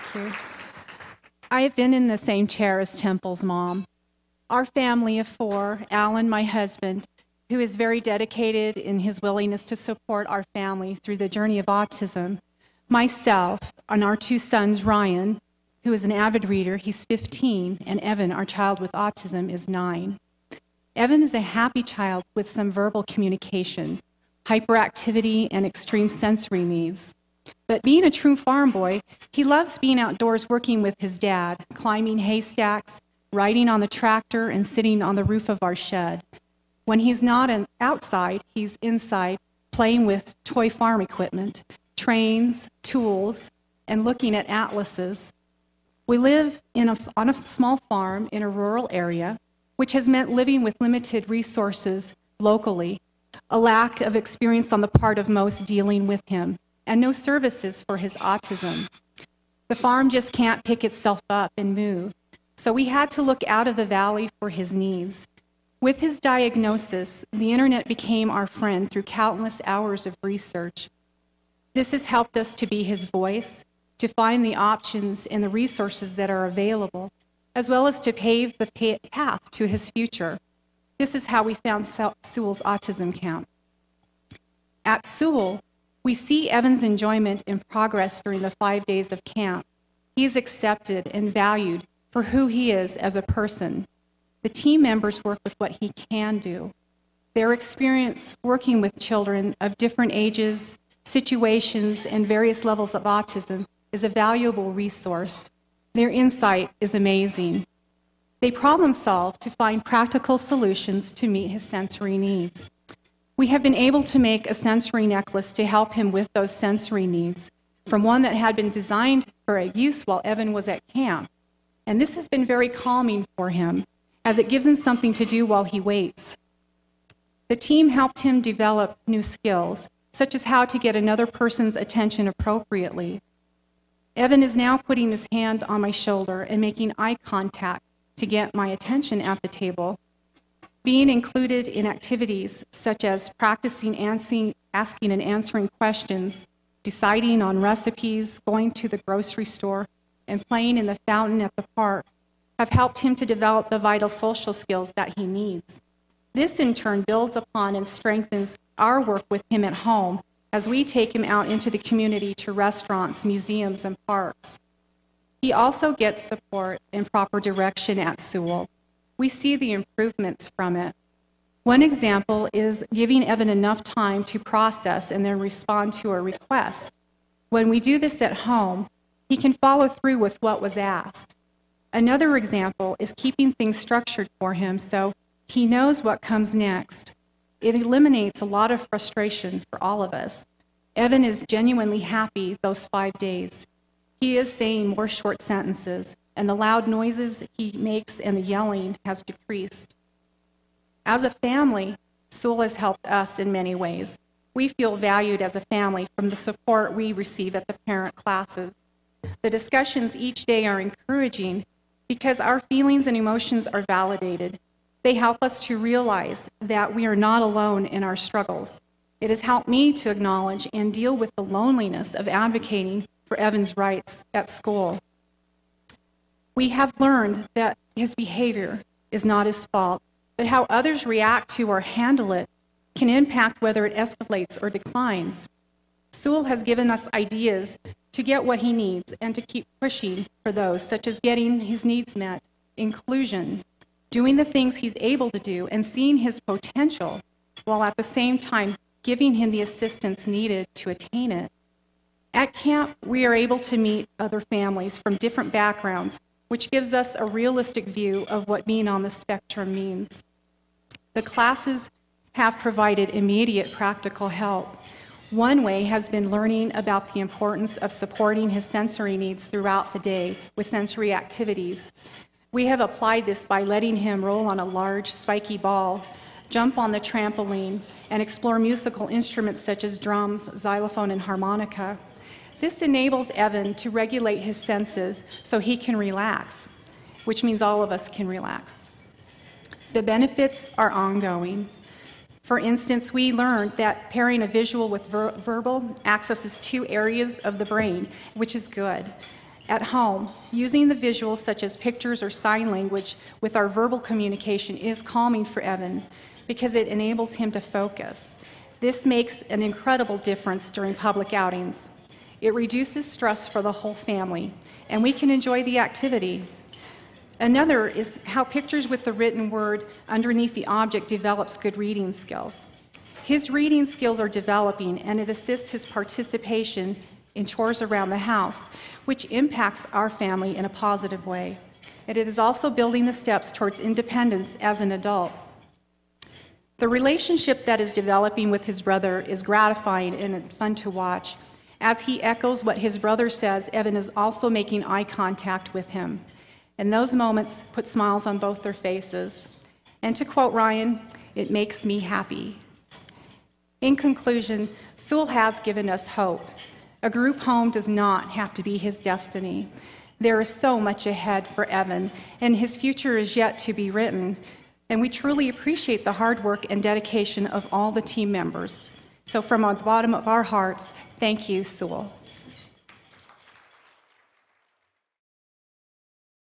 Thank you. I have been in the same chair as Temple's mom. Our family of four, Alan, my husband, who is very dedicated in his willingness to support our family through the journey of autism, myself, and our two sons, Ryan, who is an avid reader, he's 15, and Evan, our child with autism, is nine. Evan is a happy child with some verbal communication, hyperactivity, and extreme sensory needs. But being a true farm boy, he loves being outdoors working with his dad, climbing haystacks, riding on the tractor, and sitting on the roof of our shed. When he's not outside, he's inside playing with toy farm equipment, trains, tools, and looking at atlases. We live a, on a small farm in a rural area, which has meant living with limited resources locally, a lack of experience on the part of most dealing with him, and no services for his autism. The farm just can't pick itself up and move, so we had to look out of the valley for his needs. With his diagnosis, the internet became our friend through countless hours of research. This has helped us to be his voice, to find the options and the resources that are available, as well as to pave the path to his future. This is how we found Sewall's autism camp. At Sewall, we see Evan's enjoyment and progress during the five days of camp. He is accepted and valued for who he is as a person, the team members work with what he can do. Their experience working with children of different ages, situations, and various levels of autism is a valuable resource. Their insight is amazing. They problem solve to find practical solutions to meet his sensory needs. We have been able to make a sensory necklace to help him with those sensory needs, from one that had been designed for a use while Evan was at camp. And this has been very calming for him as it gives him something to do while he waits. The team helped him develop new skills, such as how to get another person's attention appropriately. Evan is now putting his hand on my shoulder and making eye contact to get my attention at the table. Being included in activities such as practicing asking, asking and answering questions, deciding on recipes, going to the grocery store, and playing in the fountain at the park have helped him to develop the vital social skills that he needs. This, in turn, builds upon and strengthens our work with him at home as we take him out into the community to restaurants, museums, and parks. He also gets support and proper direction at Sewall. We see the improvements from it. One example is giving Evan enough time to process and then respond to a request. When we do this at home, he can follow through with what was asked. Another example is keeping things structured for him so he knows what comes next. It eliminates a lot of frustration for all of us. Evan is genuinely happy those five days. He is saying more short sentences, and the loud noises he makes and the yelling has decreased. As a family, Sewall has helped us in many ways. We feel valued as a family from the support we receive at the parent classes. The discussions each day are encouraging because our feelings and emotions are validated. They help us to realize that we are not alone in our struggles. It has helped me to acknowledge and deal with the loneliness of advocating for Evan's rights at school. We have learned that his behavior is not his fault, but how others react to or handle it can impact whether it escalates or declines. Sewall has given us ideas to get what he needs and to keep pushing for those, such as getting his needs met, inclusion, doing the things he's able to do, and seeing his potential while at the same time giving him the assistance needed to attain it. At camp, we are able to meet other families from different backgrounds, which gives us a realistic view of what being on the spectrum means. The classes have provided immediate practical help one way has been learning about the importance of supporting his sensory needs throughout the day with sensory activities. We have applied this by letting him roll on a large, spiky ball, jump on the trampoline, and explore musical instruments such as drums, xylophone, and harmonica. This enables Evan to regulate his senses so he can relax, which means all of us can relax. The benefits are ongoing. For instance, we learned that pairing a visual with ver verbal accesses two areas of the brain, which is good. At home, using the visuals such as pictures or sign language with our verbal communication is calming for Evan because it enables him to focus. This makes an incredible difference during public outings. It reduces stress for the whole family, and we can enjoy the activity. Another is how pictures with the written word underneath the object develops good reading skills. His reading skills are developing, and it assists his participation in chores around the house, which impacts our family in a positive way. And it is also building the steps towards independence as an adult. The relationship that is developing with his brother is gratifying and fun to watch. As he echoes what his brother says, Evan is also making eye contact with him. And those moments put smiles on both their faces. And to quote Ryan, it makes me happy. In conclusion, Sewall has given us hope. A group home does not have to be his destiny. There is so much ahead for Evan, and his future is yet to be written. And we truly appreciate the hard work and dedication of all the team members. So, from the bottom of our hearts, thank you, Sewall.